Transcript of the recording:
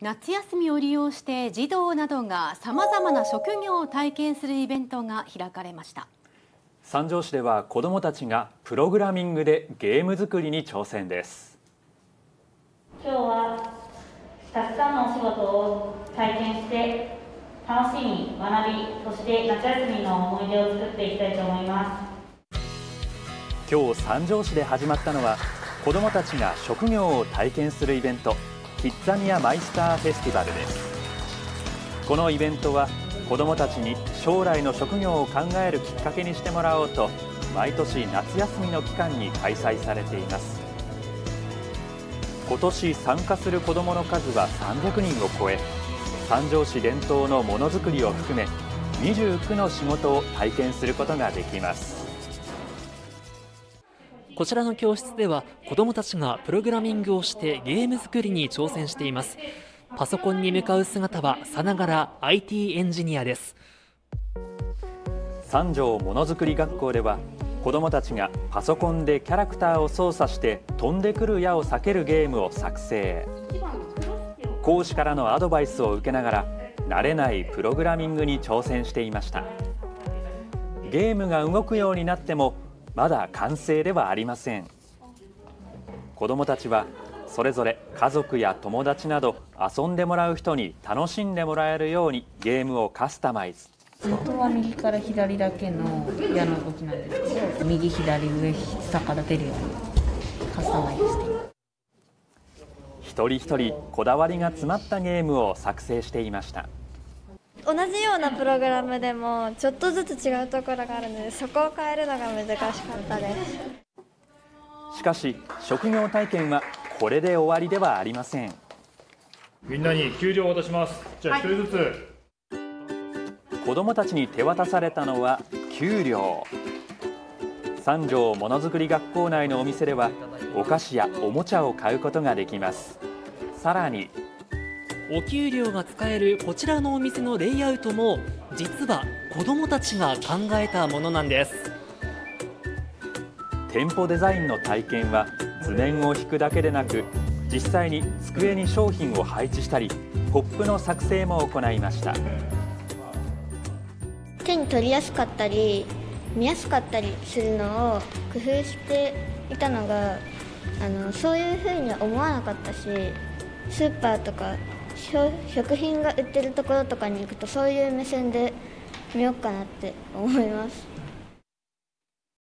夏休みを利用して児童などがさまざまな職業を体験するイベントが開かれました。三条市では子どもたちがプログラミングでゲーム作りに挑戦です。今日はたくさんのお仕事を体験して楽しみ学びそして夏休みの思い出を作っていきたいと思います。今日三条市で始まったのは子どもたちが職業を体験するイベントキッザニアマイスターフェスティバルです。このイベントは子どもたちに将来の職業を考えるきっかけにしてもらおうと毎年夏休みの期間に開催されています。今年参加する子どもの数は300人を超え三条市伝統のものづくりを含め29の仕事を体験することができます。こちらの教室では子どもたちがプログラミングをしてゲーム作りに挑戦しています。パソコンに向かう姿はさながら IT エンジニアです。三条ものづくり学校では子どもたちがパソコンでキャラクターを操作して飛んでくる矢を避けるゲームを作成。講師からのアドバイスを受けながら慣れないプログラミングに挑戦していました。ゲームが動くようになってもまだ完成ではありません。子どもたちはそれぞれ家族や友達など遊んでもらう人に楽しんでもらえるようにゲームをカスタマイズ。元は右から左だけの矢の動きなんですけど右左上下から出るようにカスタマイズして。一人一人こだわりが詰まったゲームを作成していました同じようなプログラムでもちょっとずつ違うところがあるのでそこを変えるのが難しかったです。しかし職業体験はこれで終わりではありません。みんなに給料を渡します。じゃあ一人ずつ、はい、子どもたちに手渡されたのは給料。三条ものづくり学校内のお店ではお菓子やおもちゃを買うことができます。さらにお給料が使えるこちらのお店のレイアウトも実は子どもたちが考えたものなんです。店舗デザインの体験は図面を引くだけでなく実際に机に商品を配置したりポップの作成も行いました。手に取りやすかったり見やすかったりするのを工夫していたのがあのそういうふうには思わなかったしスーパーとか食品が売ってるところとかに行くとそういう目線で見ようかなって思います。